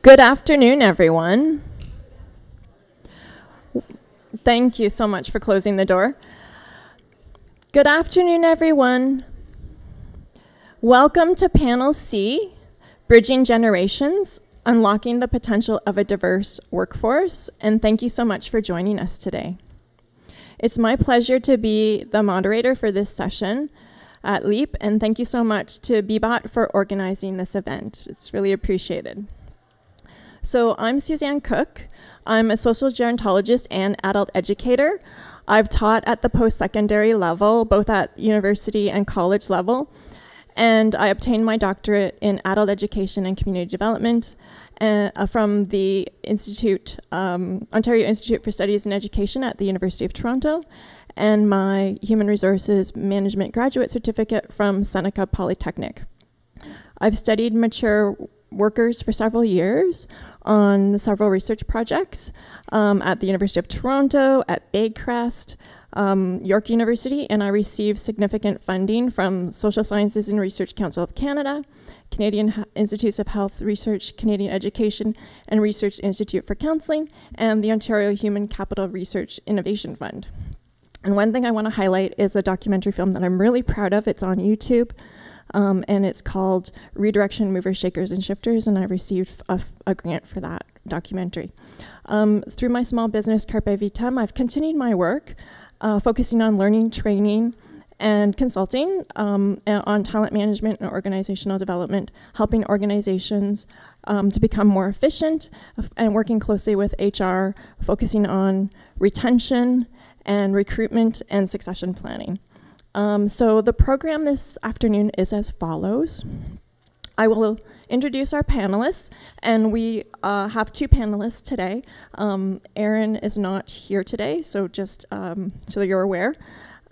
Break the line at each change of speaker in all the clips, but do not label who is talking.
Good afternoon, everyone. Thank you so much for closing the door. Good afternoon, everyone. Welcome to Panel C, Bridging Generations, Unlocking the Potential of a Diverse Workforce, and thank you so much for joining us today. It's my pleasure to be the moderator for this session at LEAP, and thank you so much to BBOT for organizing this event. It's really appreciated. So I'm Suzanne Cook. I'm a social gerontologist and adult educator. I've taught at the post-secondary level, both at university and college level, and I obtained my doctorate in adult education and community development uh, from the Institute, um, Ontario Institute for Studies in Education at the University of Toronto, and my Human Resources Management Graduate Certificate from Seneca Polytechnic. I've studied mature workers for several years on several research projects um, at the University of Toronto, at Baycrest, um, York University, and I received significant funding from Social Sciences and Research Council of Canada, Canadian H Institutes of Health Research, Canadian Education and Research Institute for Counseling, and the Ontario Human Capital Research Innovation Fund. And one thing I want to highlight is a documentary film that I'm really proud of. It's on YouTube. Um, and it's called Redirection Movers, Shakers, and Shifters, and I received a, a grant for that documentary. Um, through my small business, Carpe Vitam, I've continued my work uh, focusing on learning, training, and consulting um, on talent management and organizational development, helping organizations um, to become more efficient and working closely with HR, focusing on retention and recruitment and succession planning. Um, so the program this afternoon is as follows. I will introduce our panelists, and we uh, have two panelists today. Um, Aaron is not here today, so just um, so you're aware.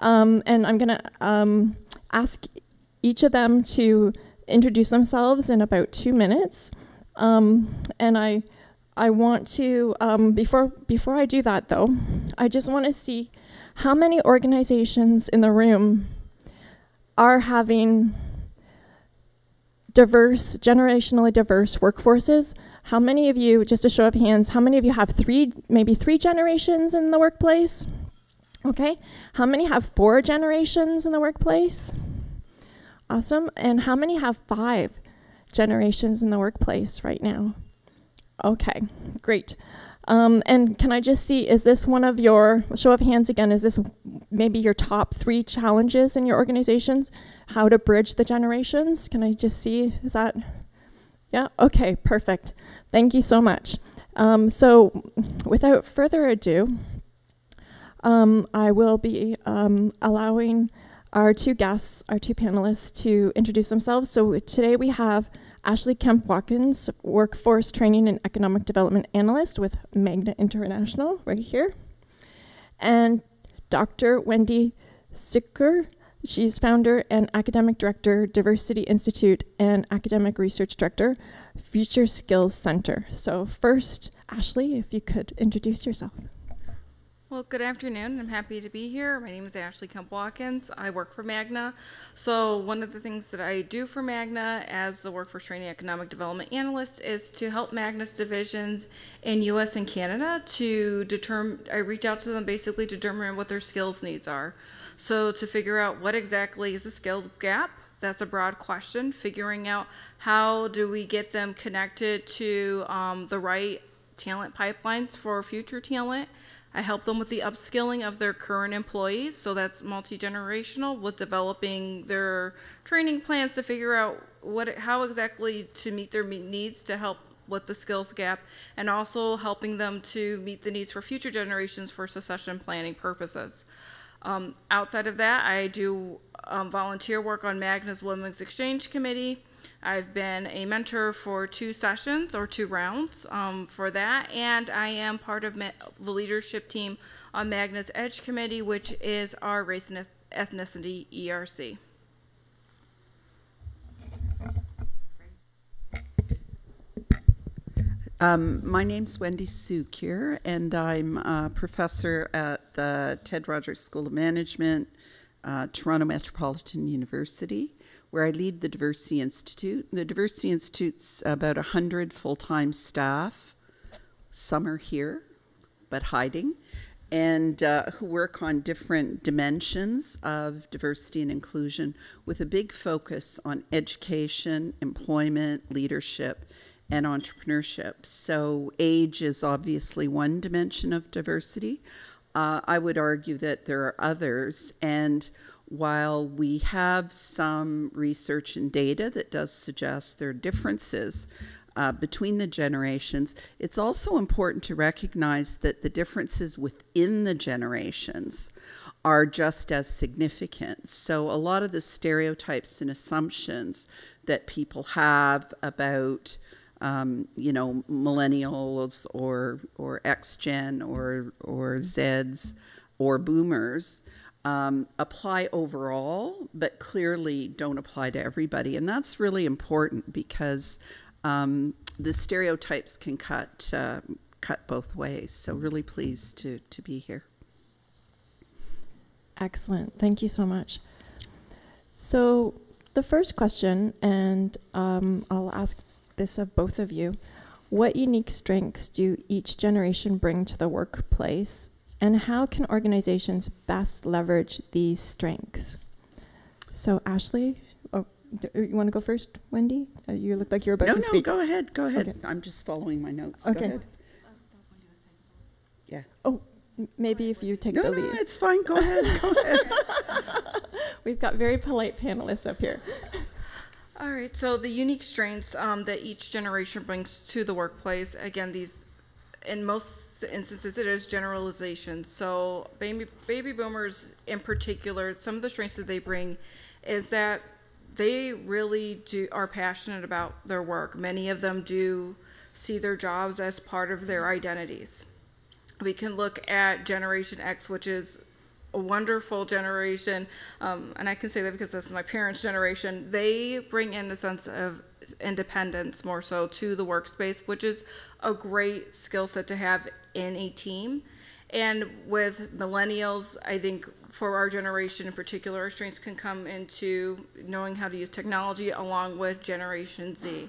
Um, and I'm going to um, ask each of them to introduce themselves in about two minutes. Um, and I, I want to before before I do that though, I just want to see how many organizations in the room are having diverse, generationally diverse workforces? How many of you, just a show of hands, how many of you have three, maybe three generations in the workplace? Okay. How many have four generations in the workplace? Awesome. And how many have five generations in the workplace right now? Okay, great. Um, and can I just see, is this one of your, show of hands again, is this maybe your top three challenges in your organizations? How to bridge the generations? Can I just see, is that, yeah, okay, perfect. Thank you so much. Um, so without further ado, um, I will be um, allowing our two guests, our two panelists to introduce themselves. So today we have Ashley Kemp Watkins, Workforce Training and Economic Development Analyst with Magna International, right here. And Dr. Wendy Cukier, she's founder and academic director, Diversity Institute, and academic research director, Future Skills Center. So, first, Ashley, if you could introduce yourself.
Well, good afternoon. I'm happy to be here. My name is Ashley Kemp Watkins. I work for Magna. So, one of the things that I do for Magna as the Workforce Training Economic Development Analyst is to help Magna's divisions in US and Canada to determine, I reach out to them basically to determine what their skills needs are. So, to figure out what exactly is the skills gap, that's a broad question. Figuring out how do we get them connected to um, the right talent pipelines for future talent I help them with the upskilling of their current employees, so that's multi-generational, with developing their training plans to figure out what, how exactly to meet their needs to help with the skills gap, and also helping them to meet the needs for future generations for succession planning purposes. Um, outside of that, I do um, volunteer work on Magna's Women's Exchange Committee. I've been a mentor for two sessions or two rounds um, for that, and I am part of the leadership team on Magna's Edge Committee, which is our race and ethnicity ERC.
Um, my name's Wendy Cukier, and I'm a professor at the Ted Rogers School of Management, uh, Toronto Metropolitan University, where I lead the Diversity Institute. The Diversity Institute's about 100 full time staff. Some are here, but hiding, and uh, who work on different dimensions of diversity and inclusion with a big focus on education, employment, leadership, and entrepreneurship. So, age is obviously one dimension of diversity. Uh, I would argue that there are others, and while we have some research and data that does suggest there are differences uh, between the generations, it's also important to recognize that the differences within the generations are just as significant. So, a lot of the stereotypes and assumptions that people have about um, you know, millennials or or X Gen or or Zeds or Boomers um, apply overall, but clearly don't apply to everybody, and that's really important because um, the stereotypes can cut uh, cut both ways. So really pleased to to be here.
Excellent. Thank you so much. So the first question, and um, I'll ask this of both of you. What unique strengths do each generation bring to the workplace, and how can organizations best leverage these strengths? So, Ashley, oh, you want to go first, Wendy? Uh, you look like you're about
no,
to
no,
speak.
No, no, go ahead. Go ahead.
Okay.
I'm just following my notes.
Okay.
Go ahead. Yeah.
Oh, maybe if you take
no,
the
no,
lead.
it's fine. Go ahead. Go ahead.
We've got very polite panelists up here.
All right, so the unique strengths um, that each generation brings to the workplace, again, these, in most instances, it is generalizations. So baby, baby boomers in particular, some of the strengths that they bring is that they really do are passionate about their work. Many of them do see their jobs as part of their identities. We can look at Generation X, which is a wonderful generation, um, and I can say that because that's my parents' generation. They bring in a sense of independence more so to the workspace, which is a great skill set to have in a team. And with millennials, I think for our generation in particular, our strengths can come into knowing how to use technology along with Generation Z.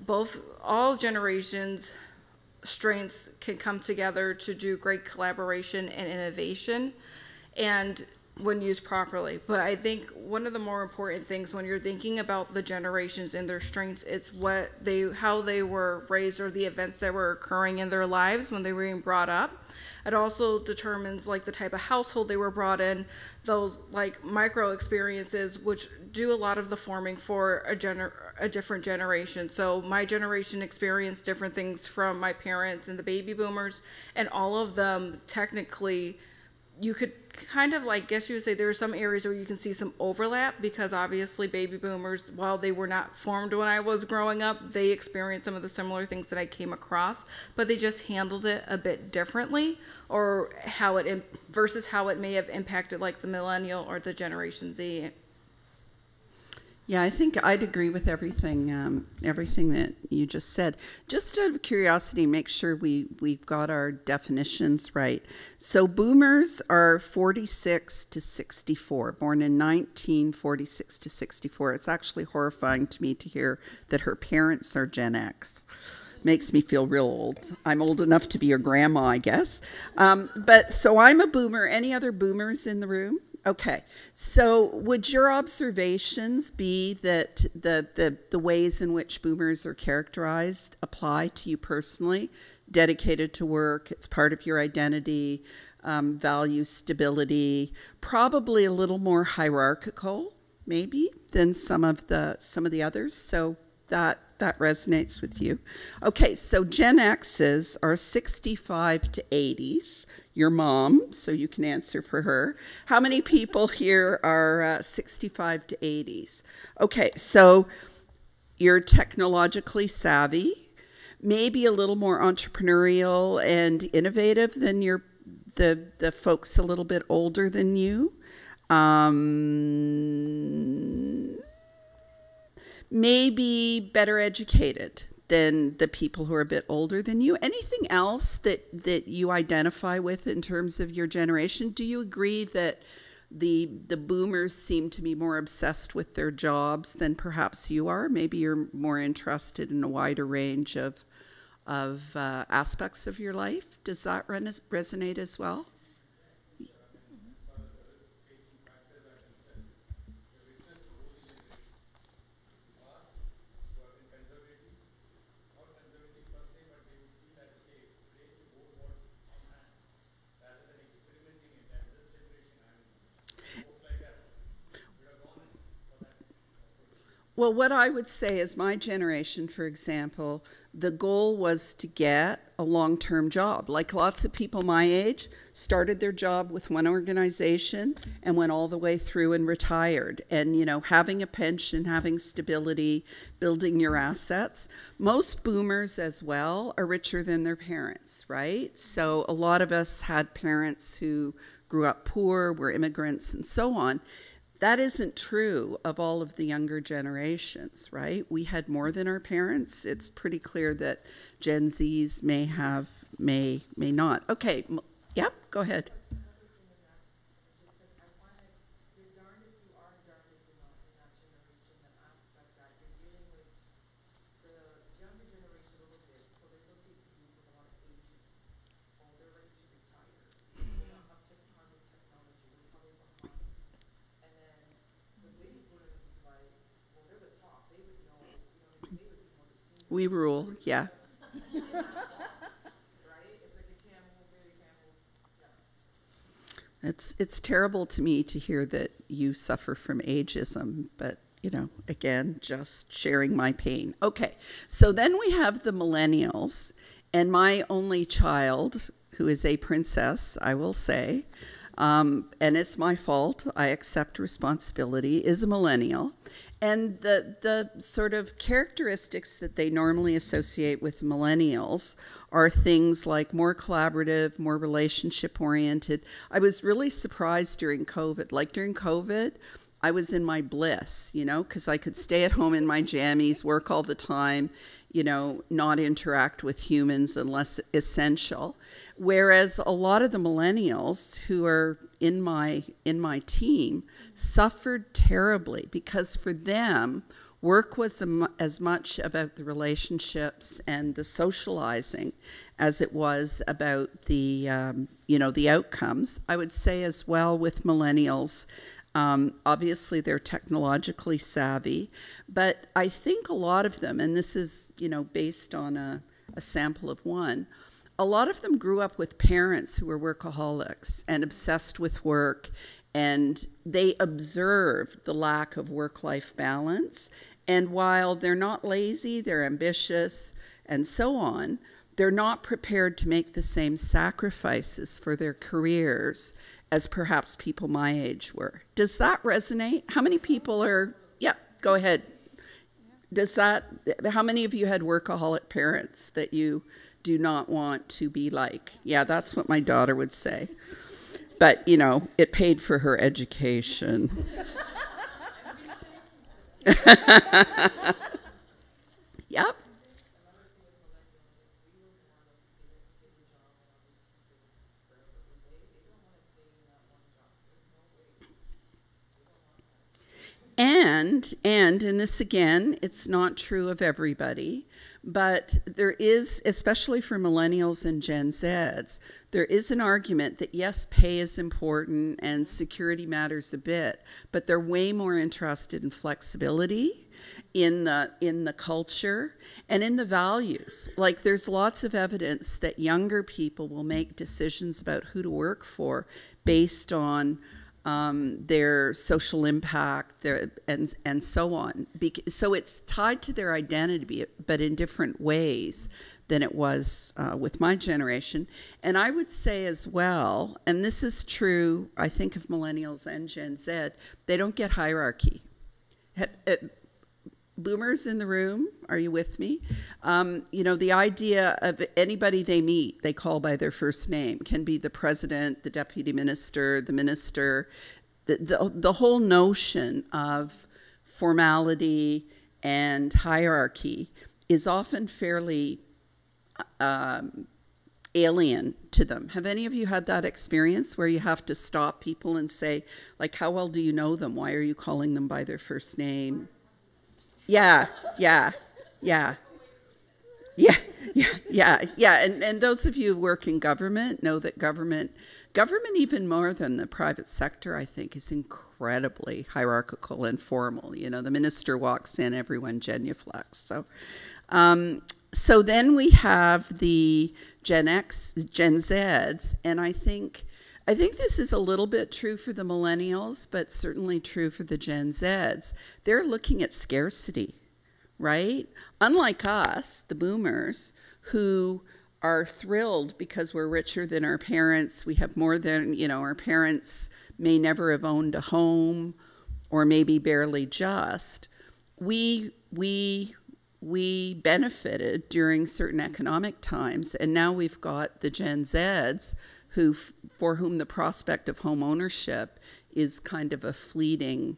Both, all generations strengths can come together to do great collaboration and innovation and when used properly. But I think one of the more important things when you're thinking about the generations and their strengths, it's what they how they were raised or the events that were occurring in their lives when they were being brought up. It also determines like the type of household they were brought in, those like micro experiences which do a lot of the forming for a gener a different generation. So my generation experienced different things from my parents and the baby boomers and all of them technically you could kind of like guess you would say there are some areas where you can see some overlap because obviously baby boomers while they were not formed when i was growing up they experienced some of the similar things that i came across but they just handled it a bit differently or how it versus how it may have impacted like the millennial or the generation z
yeah, I think I'd agree with everything um, everything that you just said. Just out of curiosity, make sure we we've got our definitions right. So boomers are 46 to 64, born in 1946 to 64. It's actually horrifying to me to hear that her parents are Gen X makes me feel real old. I'm old enough to be your grandma, I guess. Um, but so I'm a boomer. Any other boomers in the room? Okay, so would your observations be that the, the, the ways in which boomers are characterized apply to you personally? Dedicated to work, it's part of your identity, um, value stability, probably a little more hierarchical, maybe, than some of the some of the others. So that that resonates with you. Okay, so Gen X's are 65 to 80s your mom, so you can answer for her. How many people here are uh, 65 to 80s? Okay, so you're technologically savvy, maybe a little more entrepreneurial and innovative than your the the folks a little bit older than you. Um, maybe better educated than the people who are a bit older than you. Anything else that that you identify with in terms of your generation? Do you agree that the the boomers seem to be more obsessed with their jobs than perhaps you are. Maybe you're more interested in a wider range of of uh, aspects of your life. Does that resonate as well? Well, what I would say is my generation, for example, the goal was to get a long term job. Like lots of people my age started their job with one organization and went all the way through and retired. And, you know, having a pension, having stability, building your assets. Most boomers as well are richer than their parents, right? So a lot of us had parents who grew up poor, were immigrants, and so on. That isn't true of all of the younger generations, right? We had more than our parents. It's pretty clear that Gen Zs may have, may, may not. Okay, yep, go ahead. We rule, yeah. It's it's terrible to me to hear that you suffer from ageism, but you know, again, just sharing my pain. Okay, so then we have the millennials, and my only child, who is a princess, I will say, um, and it's my fault. I accept responsibility. Is a millennial, and the, the sort of characteristics that they normally associate with millennials are things like more collaborative, more relationship oriented. I was really surprised during COVID. Like during COVID, I was in my bliss, you know, because I could stay at home in my jammies, work all the time, you know, not interact with humans unless essential. Whereas a lot of the millennials who are in my in my team suffered terribly because for them work was as much about the relationships and the socializing as it was about the um, you know the outcomes. I would say as well with millennials. Um, obviously, they're technologically savvy, but I think a lot of them, and this is you know based on a, a sample of one, a lot of them grew up with parents who were workaholics and obsessed with work, and they observed the lack of work life balance. And while they're not lazy, they're ambitious, and so on, they're not prepared to make the same sacrifices for their careers as perhaps people my age were. Does that resonate? How many people are, yeah, go ahead. Does that, how many of you had workaholic parents that you do not want to be like. Yeah, that's what my daughter would say. But, you know, it paid for her education. yep. And, and, and this again, it's not true of everybody, but there is, especially for millennials and Gen Zs, there is an argument that yes, pay is important and security matters a bit, but they're way more interested in flexibility in the in the culture and in the values. Like there's lots of evidence that younger people will make decisions about who to work for based on um, their social impact, their, and, and so on. so it's tied to their identity, but in different ways than it was uh, with my generation. And I would say as well, and this is true, I think, of millennials and Gen Z, they don't get hierarchy boomers in the room, are you with me? Um, you know, the idea of anybody they meet, they call by their first name, can be the president, the deputy minister, the minister, the, the, the whole notion of formality and hierarchy is often fairly um, alien to them. Have any of you had that experience where you have to stop people and say, like, how well do you know them? Why are you calling them by their first name? Yeah, yeah, yeah. Yeah, yeah, yeah, yeah. And, and those of you who work in government know that government, government even more than the private sector, I think, is incredibly hierarchical and formal. You know, the minister walks in, everyone genuflects. So, um, so then we have the Gen X, Gen Zs, and I think I think this is a little bit true for the millennials, but certainly true for the Gen Zs. They're looking at scarcity, right? Unlike us, the boomers, who are thrilled because we're richer than our parents, we have more than, you know, our parents may never have owned a home or maybe barely just. We we we benefited during certain economic times, and now we've got the Gen Zs who, for whom the prospect of home ownership is kind of a fleeting,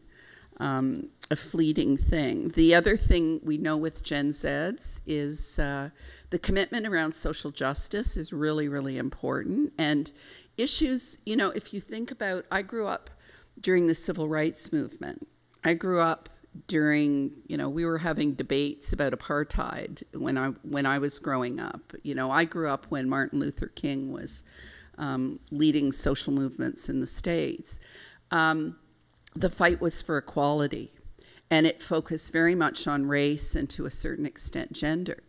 um, a fleeting thing. The other thing we know with Gen Zs is uh, the commitment around social justice is really, really important, and issues. You know, if you think about, I grew up during the civil rights movement. I grew up during you know we were having debates about apartheid when I when I was growing up. You know, I grew up when Martin Luther King was um, leading social movements in the states. Um, the fight was for equality, and it focused very much on race and to a certain extent gender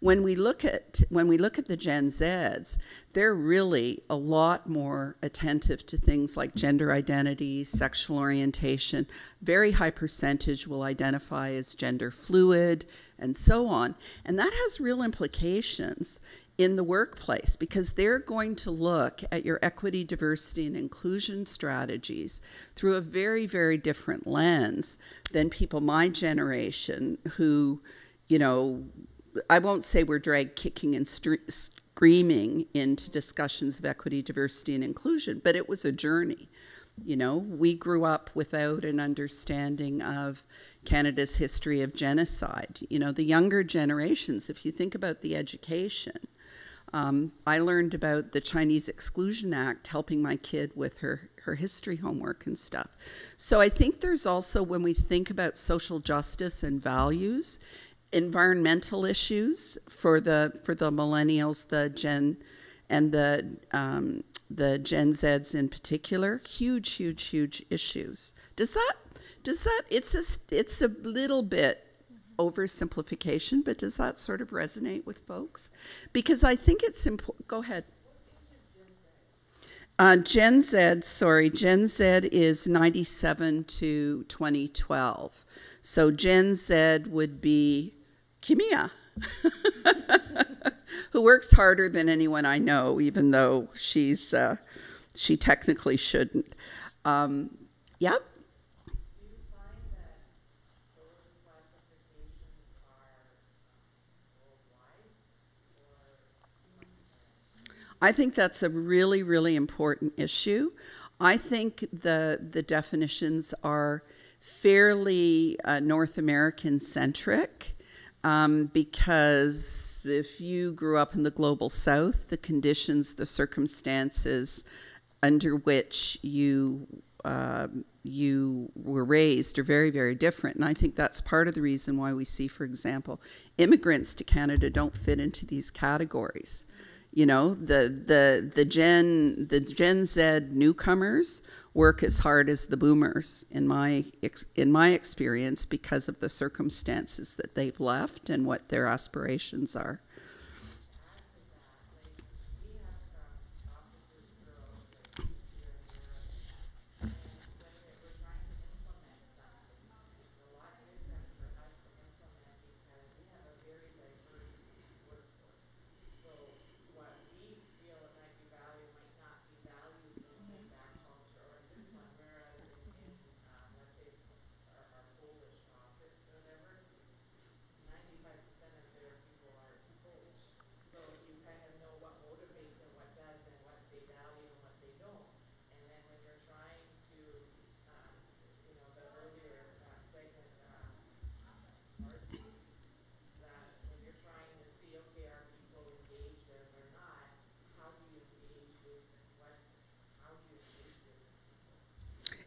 when we look at when we look at the Gen Zs, they're really a lot more attentive to things like gender identity, sexual orientation. Very high percentage will identify as gender fluid, and so on. And that has real implications in the workplace because they're going to look at your equity, diversity, and inclusion strategies through a very, very different lens than people my generation who, you know, I won't say we're drag kicking and screaming into discussions of equity, diversity, and inclusion, but it was a journey. You know, we grew up without an understanding of Canada's history of genocide. You know, the younger generations, if you think about the education, um, I learned about the Chinese Exclusion Act helping my kid with her, her history homework and stuff. So I think there's also, when we think about social justice and values, environmental issues for the for the millennials, the Gen and the um, the Gen Zs in particular, huge, huge, huge issues. Does that does that it's a it's a little bit oversimplification, but does that sort of resonate with folks? Because I think it's important. Go ahead. Uh, Gen Z, sorry, Gen Z is 97 to 2012. So Gen Z would be Kimia, who works harder than anyone I know, even though she's uh, she technically shouldn't. Um, yep. I think that's a really, really important issue. I think the the definitions are fairly uh, North American centric um, because if you grew up in the global south, the conditions, the circumstances under which you uh, you were raised are very, very different. And I think that's part of the reason why we see, for example, immigrants to Canada don't fit into these categories. You know, the the the Gen the Gen Z newcomers work as hard as the boomers in my in my experience because of the circumstances that they've left and what their aspirations are.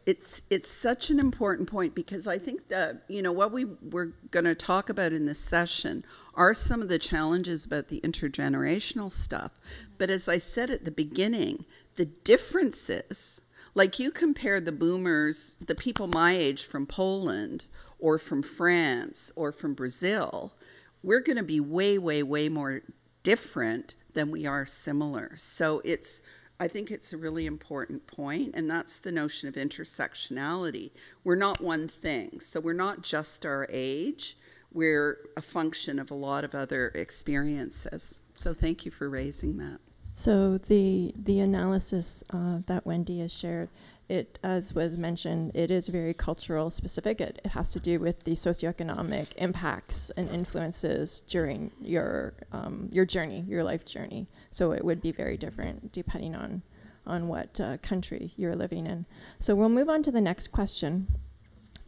It's it's such an important point because I think that you know what we we're going to talk about in this session are some of the challenges about the intergenerational stuff. But as I said at the beginning, the differences, like you compare the boomers, the people my age from Poland or from France or from Brazil, we're going to be way, way, way more different than we are similar. So it's I think it's a really important point, and that's the notion of intersectionality. We're not one thing, so we're not just our age, we're a function of a lot of other experiences. So thank you for raising that.
So the the analysis uh, that Wendy has shared, it as was mentioned, it is very cultural specific. It, it has to do with the socioeconomic impacts and influences during your um, your journey, your life journey. So it would be very different depending on on what uh, country you're living in. So we'll move on to the next question.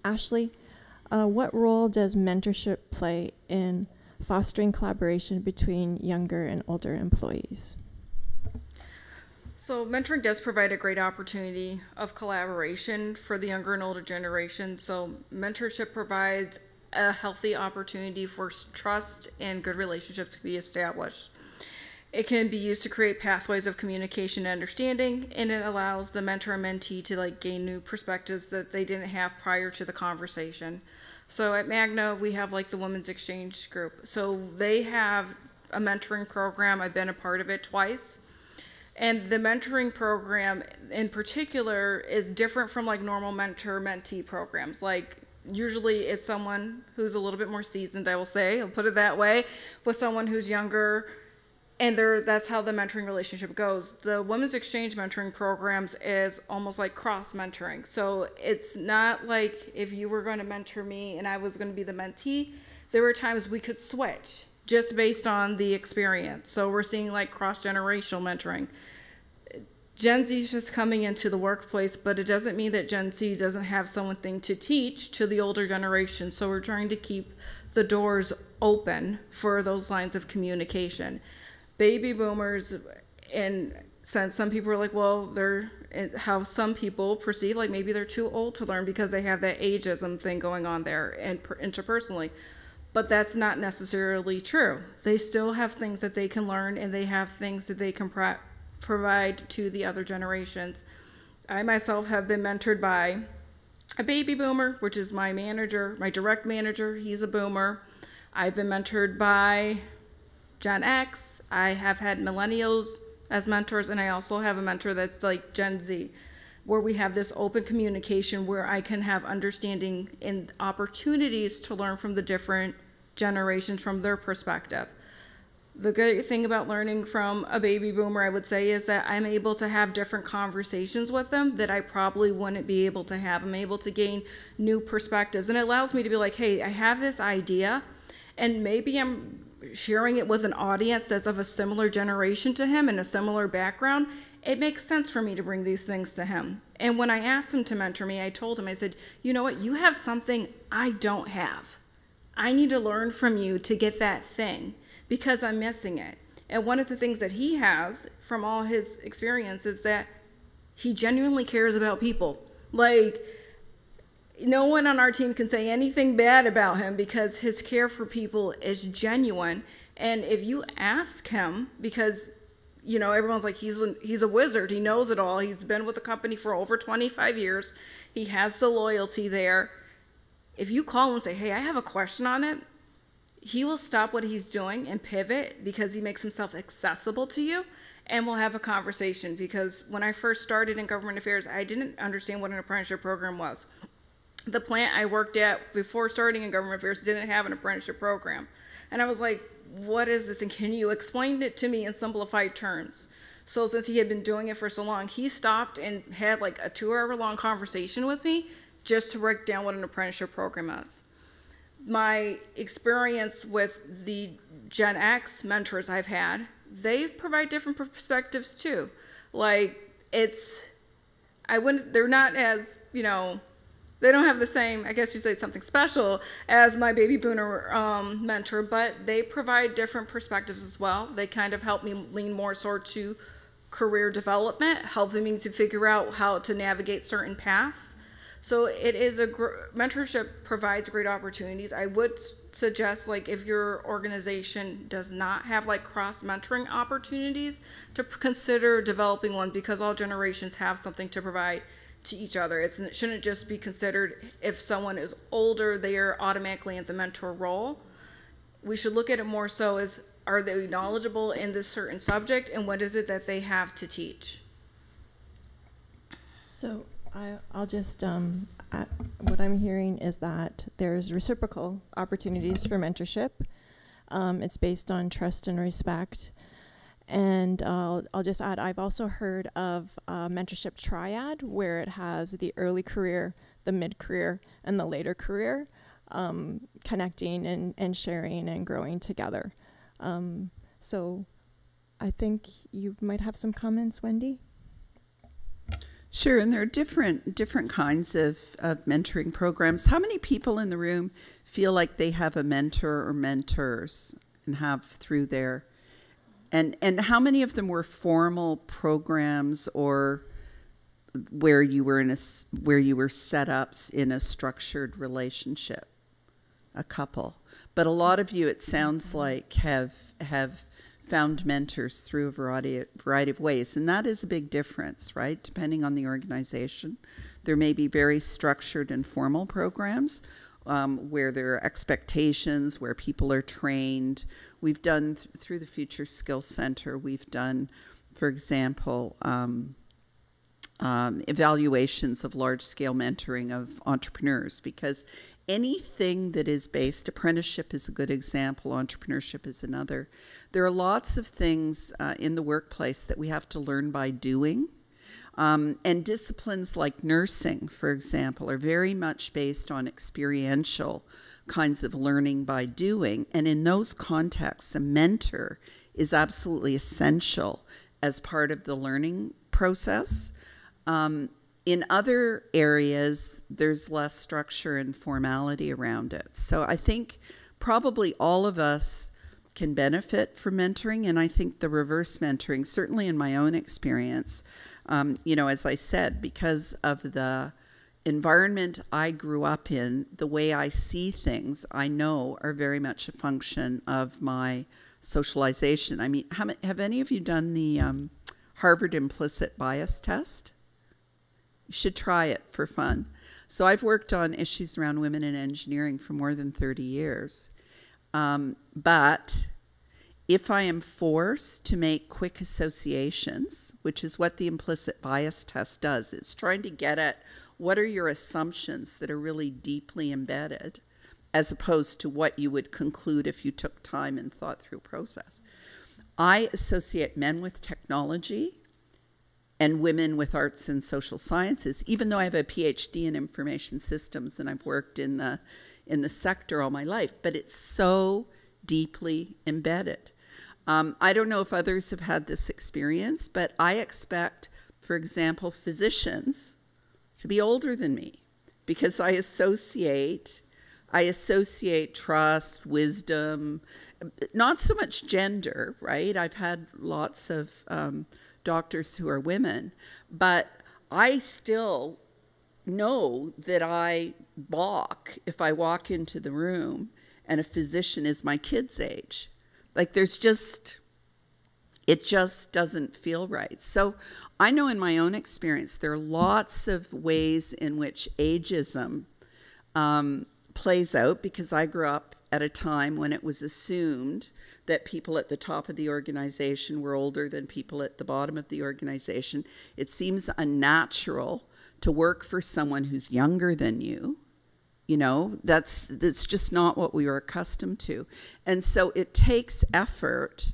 Ashley, uh, what role does mentorship play in fostering collaboration between younger and older employees?
So mentoring does provide a great opportunity of collaboration for the younger and older generation. So mentorship provides a healthy opportunity for trust and good relationships to be established. It can be used to create pathways of communication and understanding, and it allows the mentor and mentee to like gain new perspectives that they didn't have prior to the conversation. So at Magna, we have like the Women's Exchange Group. So they have a mentoring program. I've been a part of it twice. And the mentoring program in particular is different from like normal mentor mentee programs. Like usually it's someone who's a little bit more seasoned, I will say, I'll put it that way, with someone who's younger and there that's how the mentoring relationship goes. The women's exchange mentoring programs is almost like cross mentoring so it's not like if you were going to mentor me and i was going to be the mentee there were times we could switch just based on the experience. So we're seeing like cross generational mentoring. Gen z is just coming into the workplace but it doesn't mean that gen z doesn't have something to teach to the older generation. So we're trying to keep the doors open for those lines of communication baby boomers and since some people are like well they're how some people perceive like maybe they're too old to learn because they have that ageism thing going on there and interpersonally. But that's not necessarily true. They still have things that they can learn and they have things that they can pro- provide to the other generations. I myself have been mentored by a baby boomer which is my manager my direct manager. He's a boomer. I've been mentored by Gen X. I have had millennials as mentors, and I also have a mentor that's like Gen Z, where we have this open communication where I can have understanding and opportunities to learn from the different generations from their perspective. The good thing about learning from a baby boomer, I would say, is that I'm able to have different conversations with them that I probably wouldn't be able to have. I'm able to gain new perspectives, and it allows me to be like, hey, I have this idea, and maybe I'm sharing it with an audience that's of a similar generation to him and a similar background, it makes sense for me to bring these things to him. And when I asked him to mentor me, I told him, I said, you know what, you have something I don't have. I need to learn from you to get that thing because I'm missing it. And one of the things that he has from all his experience is that he genuinely cares about people. Like, no one on our team can say anything bad about him because his care for people is genuine. And if you ask him, because you know everyone's like he's a, he's a wizard, he knows it all. He's been with the company for over 25 years. He has the loyalty there. If you call and say, "Hey, I have a question on it," he will stop what he's doing and pivot because he makes himself accessible to you and we'll have a conversation because when I first started in government affairs, I didn't understand what an apprenticeship program was the plant I worked at before starting in government affairs didn't have an apprenticeship program. And I was like, what is this? And can you explain it to me in simplified terms? So since he had been doing it for so long, he stopped and had like a two hour long conversation with me just to break down what an apprenticeship program is. My experience with the Gen X mentors I've had, they provide different perspectives too. Like it's I wouldn't they're not as, you know, they don't have the same, I guess you say something special as my baby boomer um, mentor, but they provide different perspectives as well. They kind of help me lean more sort to career development, helping me to figure out how to navigate certain paths. So it is a mentorship provides great opportunities. I would suggest like if your organization does not have like cross mentoring opportunities to consider developing one because all generations have something to provide to each other. It's, it shouldn't just be considered if someone is older, they are automatically in the mentor role. We should look at it more so as are they knowledgeable in this certain subject and what is it that they have to teach?
So I, I'll just, um, I, what I'm hearing is that there's reciprocal opportunities for mentorship. Um, it's based on trust and respect. And uh, I'll just add, I've also heard of a mentorship triad where it has the early career, the mid career, and the later career um, connecting and, and sharing and growing together. Um, so I think you might have some comments, Wendy.
Sure, and there are different different kinds of, of mentoring programs. How many people in the room feel like they have a mentor or mentors and have through their and and how many of them were formal programs or where you were in a where you were set up in a structured relationship? A couple. But a lot of you it sounds like have have found mentors through a variety variety of ways, and that is a big difference, right? Depending on the organization, there may be very structured and formal programs um, where there are expectations, where people are trained. We've done th- through the Future Skills Center. We've done, for example. Um, um, evaluations of large scale mentoring of entrepreneurs because anything that is based, apprenticeship is a good example, entrepreneurship is another. There are lots of things uh, in the workplace that we have to learn by doing. Um, and disciplines like nursing, for example, are very much based on experiential kinds of learning by doing. And in those contexts, a mentor is absolutely essential as part of the learning process. Um, in other areas, there's less structure and formality around it. So I think probably all of us can benefit from mentoring, and I think the reverse mentoring, certainly in my own experience, um, you know, as I said, because of the environment I grew up in, the way I see things, I know are very much a function of my socialization. I mean, have, have any of you done the um, Harvard implicit bias test? You should try it for fun. So I've worked on issues around women in engineering for more than 30 years. Um, but if I am forced to make quick associations, which is what the implicit bias test does, it's trying to get at what are your assumptions that are really deeply embedded, as opposed to what you would conclude if you took time and thought through process. I associate men with technology and women with arts and social sciences, even though I have a PhD in information systems and I've worked in the in the sector all my life, but it's so deeply embedded. Um, I don't know if others have had this experience, but I expect, for example, physicians to be older than me because I associate I associate trust, wisdom, not so much gender, right? I've had lots of um, doctors who are women, but I still know that I balk if I walk into the room and a physician is my kid's age. Like there's just, it just doesn't feel right. So I know in my own experience, there are lots of ways in which ageism um, plays out because I grew up at a time when it was assumed that people at the top of the organization were older than people at the bottom of the organization. It seems unnatural to work for someone who's younger than you. You know, that's that's just not what we were accustomed to. And so it takes effort.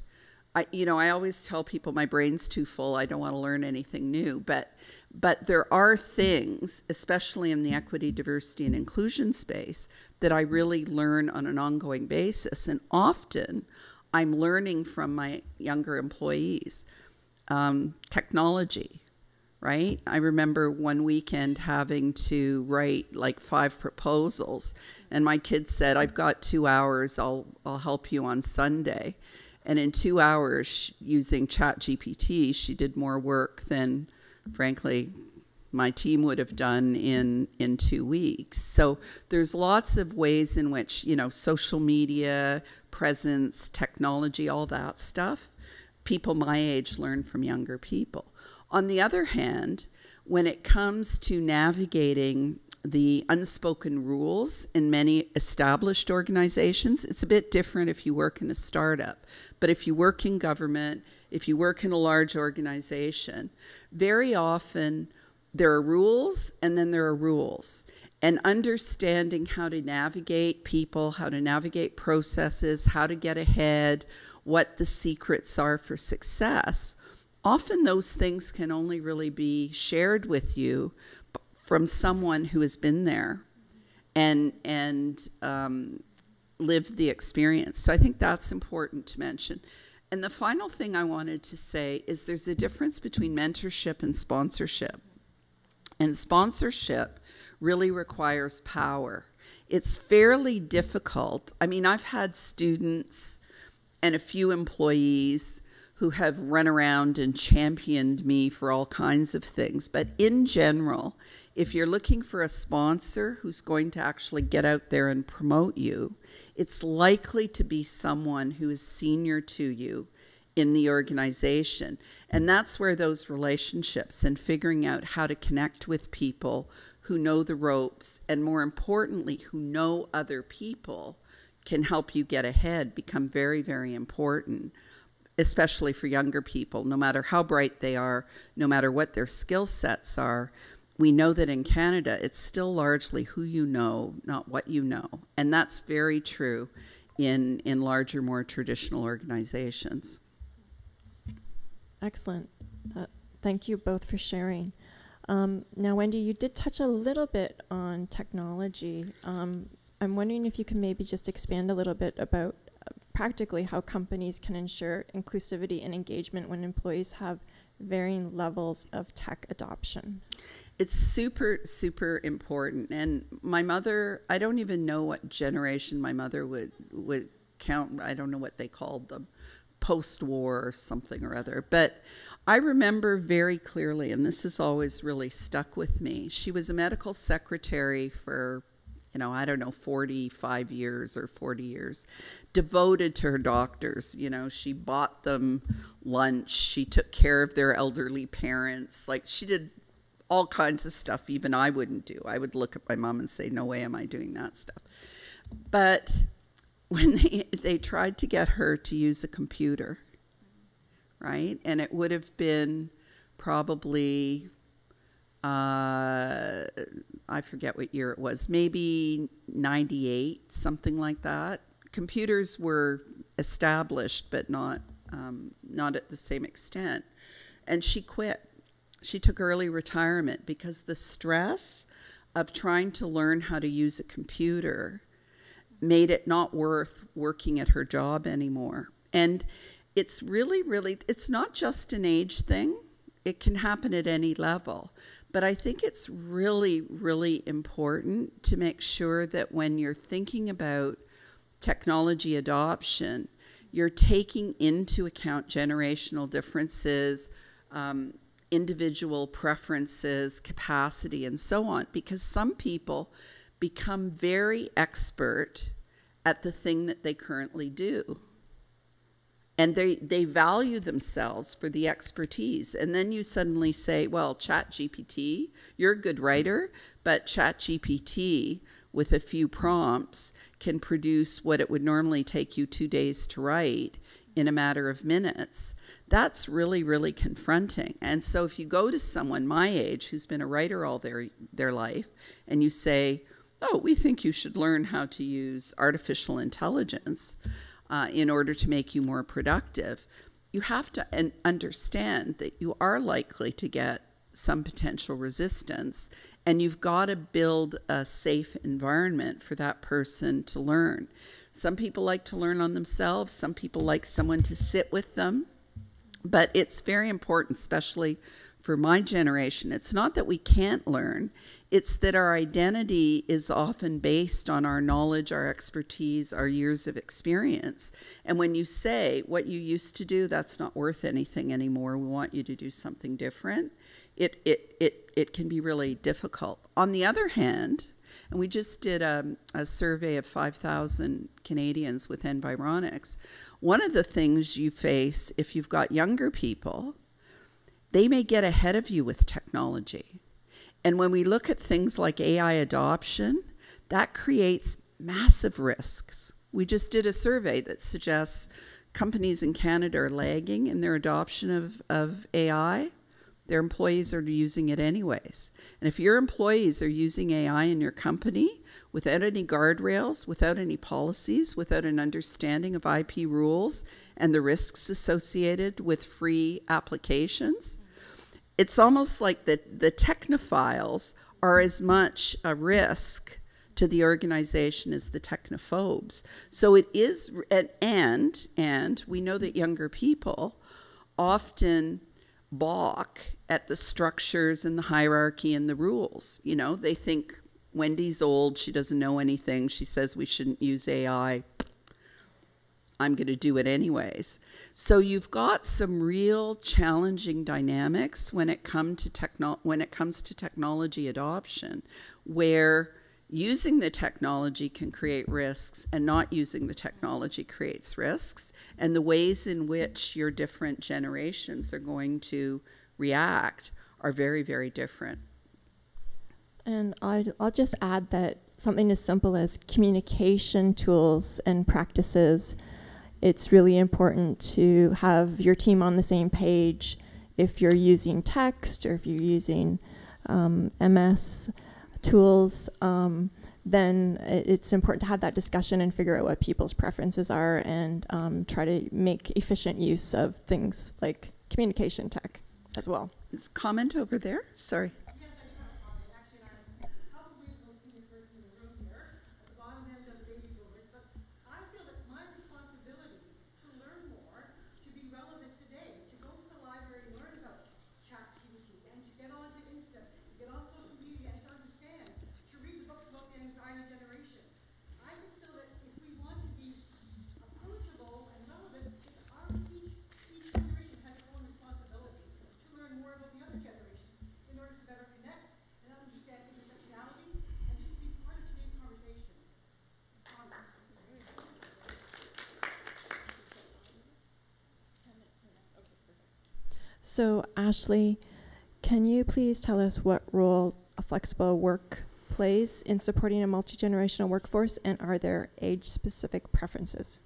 I you know, I always tell people my brain's too full, I don't want to learn anything new, but but there are things, especially in the equity, diversity, and inclusion space, that I really learn on an ongoing basis. And often I'm learning from my younger employees. Um, technology, right? I remember one weekend having to write like five proposals, and my kid said, "I've got two hours. I'll I'll help you on Sunday." And in two hours, using Chat GPT, she did more work than, frankly, my team would have done in in two weeks. So there's lots of ways in which you know social media presence, technology, all that stuff. People my age learn from younger people. On the other hand, when it comes to navigating the unspoken rules in many established organizations. It's a bit different if you work in a startup. But if you work in government, if you work in a large organization, very often there are rules and then there are rules. And understanding how to navigate people, how to navigate processes, how to get ahead, what the secrets are for success, often those things can only really be shared with you from someone who has been there and and um, lived the experience. So I think that's important to mention. And the final thing I wanted to say is there's a difference between mentorship and sponsorship. And sponsorship really requires power. It's fairly difficult. I mean, I've had students and a few employees who have run around and championed me for all kinds of things. But in general, if you're looking for a sponsor who's going to actually get out there and promote you, it's likely to be someone who is senior to you in the organization. And that's where those relationships and figuring out how to connect with people who know the ropes and more importantly, who know other people can help you get ahead become very, very important, especially for younger people, no matter how bright they are, no matter what their skill sets are we know that in Canada, it's still largely who you know, not what you know. And that's very true in, in larger, more traditional organizations.
Excellent. Uh, thank you both for sharing. Um, now, Wendy, you did touch a little bit on technology. Um, I'm wondering if you can maybe just expand a little bit about uh, practically how companies can ensure inclusivity and engagement when employees have varying levels of tech adoption
it's super super important. And my mother i don't even know what generation my mother would would count. I don't know what they called them post-war or something or other. But i remember very clearly and this has always really stuck with me she was a medical secretary for you know i don't know 45 years or 40 years devoted to her doctors. You know she bought them lunch she took care of their elderly parents. Like she did all kinds of stuff even I wouldn't do. I would look at my mom and say, No way am I doing that stuff. But when they, they tried to get her to use a computer, right? And it would have been probably, uh, I forget what year it was, maybe 98, something like that. Computers were established, but not, um, not at the same extent. And she quit she took early retirement because the stress of trying to learn how to use a computer made it not worth working at her job anymore. And it's really, really, it's not just an age thing, it can happen at any level. But I think it's really, really important to make sure that when you're thinking about technology adoption, you're taking into account generational differences, um, individual preferences, capacity, and so on, because some people become very expert at the thing that they currently do. And they, they value themselves for the expertise. And then you suddenly say, well, Chat GPT, you're a good writer, but Chat GPT with a few prompts can produce what it would normally take you two days to write in a matter of minutes that's really, really confronting. And so if you go to someone my age who's been a writer all their, their life and you say, oh, we think you should learn how to use artificial intelligence uh, in order to make you more productive, you have to understand that you are likely to get some potential resistance and you've got to build a safe environment for that person to learn. Some people like to learn on themselves, some people like someone to sit with them but it's very important, especially for my generation. It's not that we can't learn, it's that our identity is often based on our knowledge, our expertise, our years of experience. And when you say what you used to do, that's not worth anything anymore, we want you to do something different, it, it, it, it can be really difficult. On the other hand, and we just did a, a survey of 5,000 Canadians with Environics. One of the things you face if you've got younger people, they may get ahead of you with technology. And when we look at things like AI adoption, that creates massive risks. We just did a survey that suggests companies in Canada are lagging in their adoption of, of AI. Their employees are using it anyways. And if your employees are using AI in your company without any guardrails, without any policies, without an understanding of IP rules and the risks associated with free applications, it's almost like the, the technophiles are as much a risk to the organization as the technophobes. So it is, and, and we know that younger people often balk at the structures and the hierarchy and the rules. You know, they think Wendy's old, she doesn't know anything, she says we shouldn't use AI. I'm going to do it anyways. So you've got some real challenging dynamics when it come to techno- when it comes to technology adoption where using the technology can create risks and not using the technology creates risks and the ways in which your different generations are going to react are very very different.
And I'd, I'll just add that something as simple as communication tools and practices it's really important to have your team on the same page. If you're using text or if you're using um, ms tools, um, then it's important to have that discussion and figure out what people's preferences are and um, try to make efficient use of things like communication tech as well.
comment over there? Sorry.
So, Ashley, can you please tell us what role a flexible work plays in supporting a multi generational workforce, and are there age specific preferences?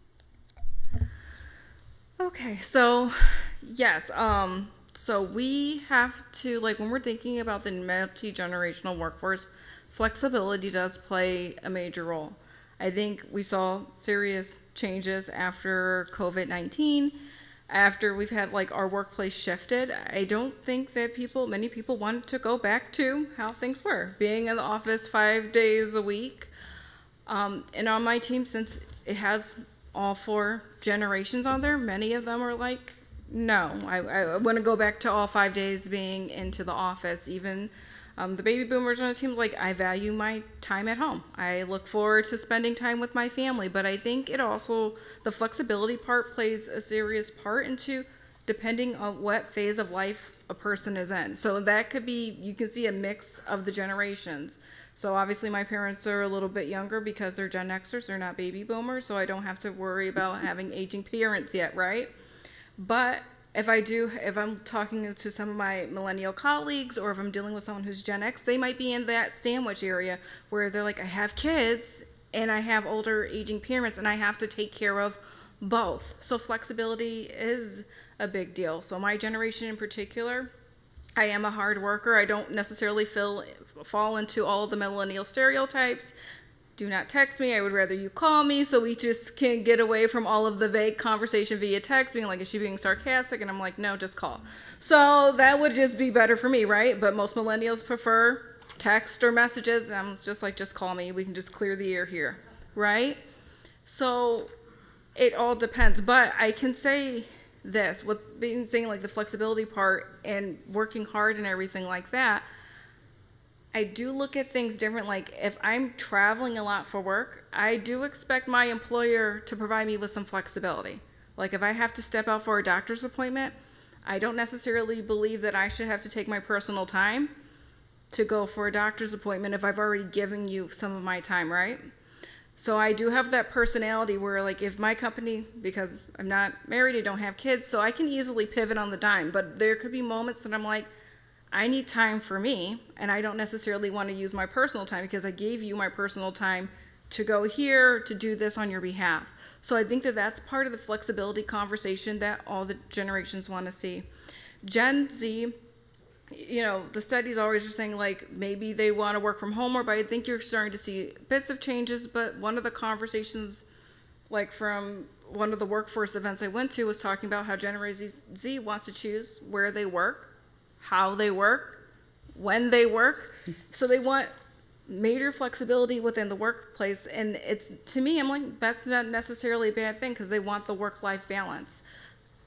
Okay, so yes, um, so we have to like when we're thinking about the multi generational workforce, flexibility does play a major role. I think we saw serious changes after COVID 19 after we've had like our workplace shifted, I don't think that people, many people want to go back to how things were, being in the office five days a week. Um, and on my team, since it has all four generations on there, many of them are like, no, I, I want to go back to all five days being into the office, even um, the baby boomers on the team, like, I value my time at home. I look forward to spending time with my family, but I think it also, the flexibility part plays a serious part into depending on what phase of life a person is in. So that could be, you can see a mix of the generations. So obviously my parents are a little bit younger because they're Gen Xers, they're not baby boomers, so I don't have to worry about having aging parents yet, right? But if I do, if I'm talking to some of my millennial colleagues or if I'm dealing with someone who's Gen X, they might be in that sandwich area where they're like, I have kids and I have older aging parents and I have to take care of both. So flexibility is a big deal. So my generation in particular, I am a hard worker. I don't necessarily feel, fall into all the millennial stereotypes do not text me. I would rather you call me so we just can get away from all of the vague conversation via text, being like, is she being sarcastic? And I'm like, no, just call. So that would just be better for me, right? But most millennials prefer text or messages. I'm just like, just call me. We can just clear the air here, right? So it all depends. But I can say this with being saying like the flexibility part and working hard and everything like that I do look at things different. Like if I'm traveling a lot for work, I do expect my employer to provide me with some flexibility. Like if I have to step out for a doctor's appointment, I don't necessarily believe that I should have to take my personal time to go for a doctor's appointment if I've already given you some of my time, right? So I do have that personality where, like, if my company, because I'm not married, I don't have kids, so I can easily pivot on the dime. But there could be moments that I'm like, I need time for me, and I don't necessarily want to use my personal time because I gave you my personal time to go here to do this on your behalf. So I think that that's part of the flexibility conversation that all the generations want to see. Gen Z, you know, the studies always are saying like maybe they want to work from home more, but I think you're starting to see bits of changes. But one of the conversations, like from one of the workforce events I went to, was talking about how Generation Z wants to choose where they work how they work, when they work. So they want major flexibility within the workplace. And it's to me, I'm like, that's not necessarily a bad thing because they want the work life balance.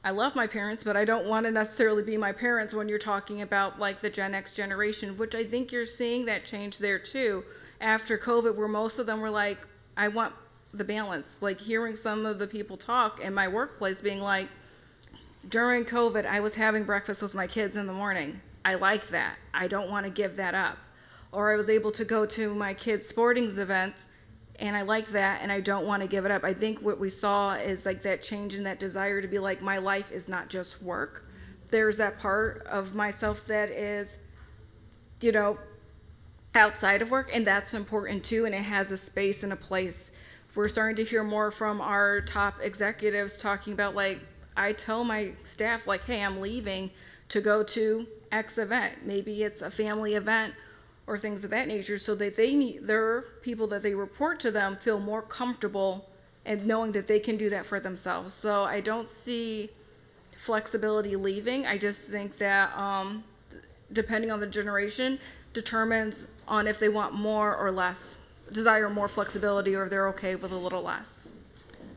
I love my parents, but I don't want to necessarily be my parents when you're talking about like the Gen X generation, which I think you're seeing that change there too after COVID, where most of them were like, I want the balance. Like hearing some of the people talk in my workplace being like, during COVID, I was having breakfast with my kids in the morning. I like that. I don't want to give that up. Or I was able to go to my kids' sporting events and I like that and I don't want to give it up. I think what we saw is like that change in that desire to be like, my life is not just work. There's that part of myself that is, you know, outside of work, and that's important too, and it has a space and a place. We're starting to hear more from our top executives talking about like I tell my staff, like, hey, I'm leaving to go to X event. Maybe it's a family event or things of that nature, so that they meet their people that they report to them feel more comfortable and knowing that they can do that for themselves. So I don't see flexibility leaving. I just think that um, depending on the generation determines on if they want more or less, desire more flexibility or if they're okay with a little less.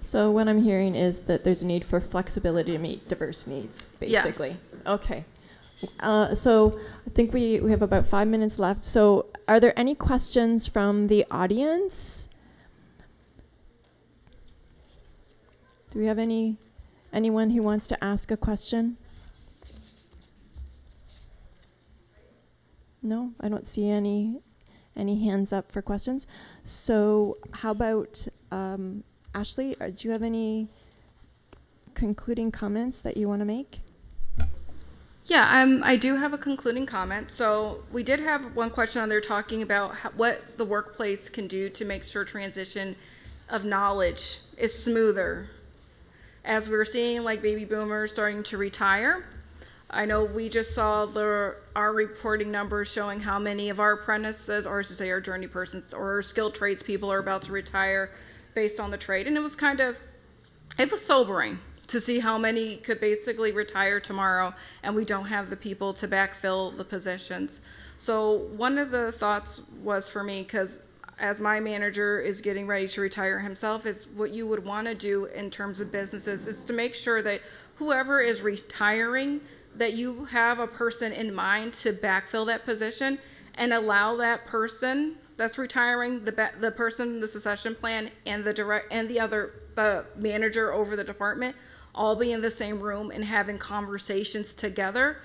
So what I'm hearing is that there's a need for flexibility to meet diverse needs, basically.
Yes.
Okay. Uh, so I think we, we have about five minutes left. So are there any questions from the audience? Do we have any anyone who wants to ask a question? No, I don't see any any hands up for questions. So how about um, Ashley, uh, do you have any concluding comments that you want to make?
Yeah, um, I do have a concluding comment. So we did have one question on there talking about how, what the workplace can do to make sure transition of knowledge is smoother. As we're seeing like baby boomers starting to retire, I know we just saw the, our reporting numbers showing how many of our apprentices, or as to say our journey persons, or skilled trades people are about to retire based on the trade. And it was kind of, it was sobering to see how many could basically retire tomorrow and we don't have the people to backfill the positions. So one of the thoughts was for me, because as my manager is getting ready to retire himself, is what you would want to do in terms of businesses is to make sure that whoever is retiring, that you have a person in mind to backfill that position and allow that person that's retiring, the the person, the succession plan, and the direct and the other the manager over the department all be in the same room and having conversations together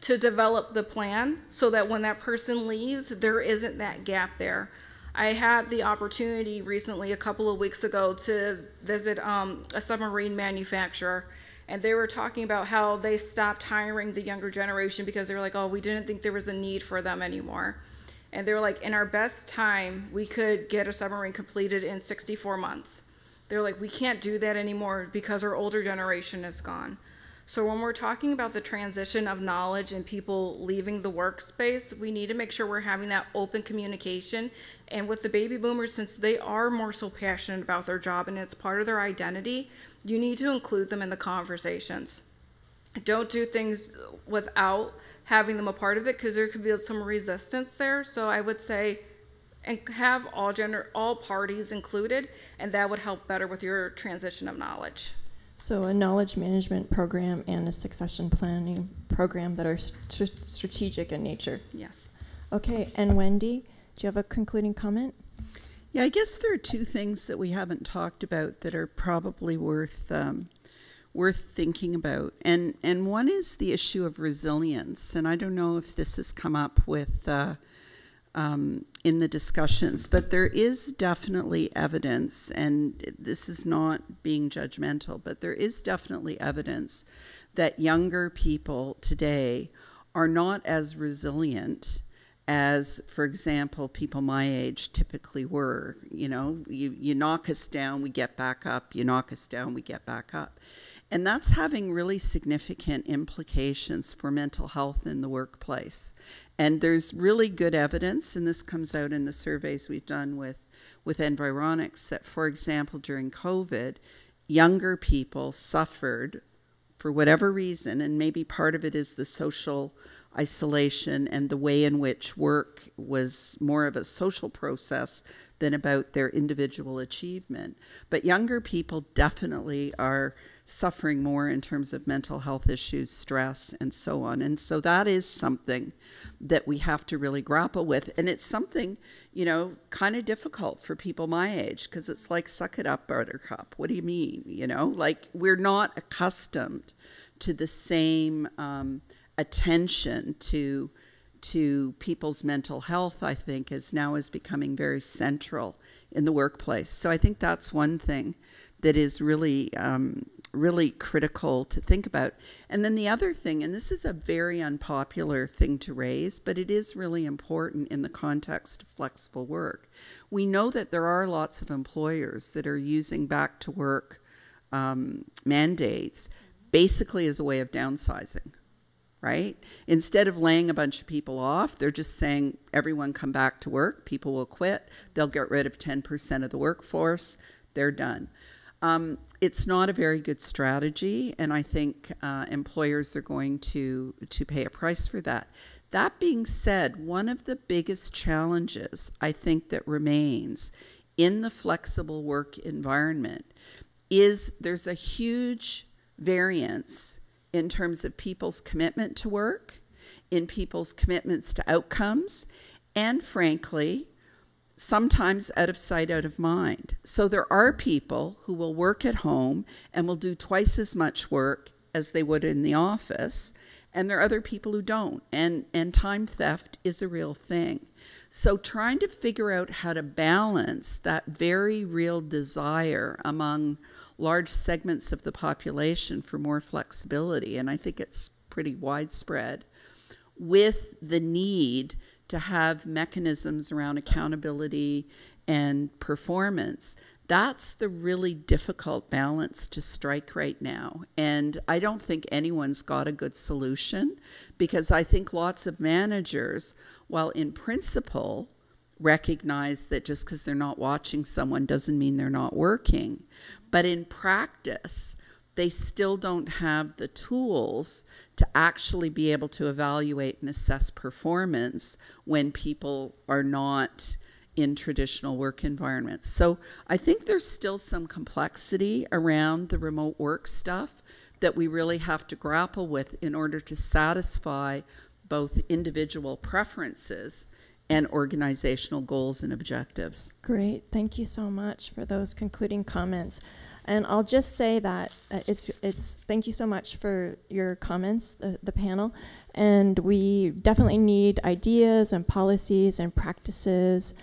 to develop the plan so that when that person leaves, there isn't that gap there. I had the opportunity recently, a couple of weeks ago, to visit um, a submarine manufacturer, and they were talking about how they stopped hiring the younger generation because they were like, oh, we didn't think there was a need for them anymore and they were like, in our best time, we could get a submarine completed in 64 months. They're like, we can't do that anymore because our older generation is gone. So when we're talking about the transition of knowledge and people leaving the workspace, we need to make sure we're having that open communication. And with the baby boomers, since they are more so passionate about their job and it's part of their identity, you need to include them in the conversations. Don't do things without having them a part of it because there could be some resistance there. So I would say, and have all gender, all parties included, and that would help better with your transition of knowledge.
So a knowledge management program and a succession planning program that are st- strategic in nature.
Yes.
Okay, and Wendy, do you have a concluding comment?
Yeah, I guess there are two things that we haven't talked about that are probably worth um, worth thinking about. And and one is the issue of resilience. And I don't know if this has come up with uh, um, in the discussions, but there is definitely evidence, and this is not being judgmental, but there is definitely evidence that younger people today are not as resilient as, for example, people my age typically were. You know, you, you knock us down, we get back up, you knock us down, we get back up. And that's having really significant implications for mental health in the workplace. And there's really good evidence, and this comes out in the surveys we've done with, with Environics, that, for example, during COVID, younger people suffered for whatever reason, and maybe part of it is the social isolation and the way in which work was more of a social process than about their individual achievement. But younger people definitely are suffering more in terms of mental health issues, stress, and so on. And so that is something that we have to really grapple with. And it's something, you know, kind of difficult for people my age because it's like, suck it up, buttercup. What do you mean? You know, like we're not accustomed to the same um, attention to to people's mental health i think is now is becoming very central in the workplace so i think that's one thing that is really um, really critical to think about. And then the other thing, and this is a very unpopular thing to raise, but it is really important in the context of flexible work. We know that there are lots of employers that are using back to work um, mandates basically as a way of downsizing. Right? Instead of laying a bunch of people off, they're just saying everyone come back to work, people will quit, they'll get rid of 10% of the workforce, they're done. Um, it's not a very good strategy, and I think uh, employers are going to, to pay a price for that. That being said, one of the biggest challenges I think that remains in the flexible work environment is there's a huge variance in terms of people's commitment to work, in people's commitments to outcomes, and frankly, sometimes out of sight, out of mind. So there are people who will work at home and will do twice as much work as they would in the office, and there are other people who don't. And, and time theft is a real thing. So trying to figure out how to balance that very real desire among large segments of the population for more flexibility, and I think it's pretty widespread, with the need to have mechanisms around accountability and performance. That's the really difficult balance to strike right now. And I don't think anyone's got a good solution because I think lots of managers, while in principle, recognize that just because they're not watching someone doesn't mean they're not working. But in practice, they still don't have the tools to actually be able to evaluate and assess performance when people are not in traditional work environments. So I think there's still some complexity around the remote work stuff that we really have to grapple with in order to satisfy both individual preferences and organizational goals and objectives.
Great. Thank you so much for those concluding comments. And I'll just say that uh, it's it's thank you so much for your comments, the, the panel, and we definitely need ideas and policies and practices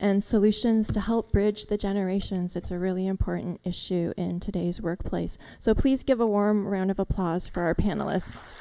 and solutions to help bridge the generations. It's a really important issue in today's workplace. So please give a warm round of applause for our panelists.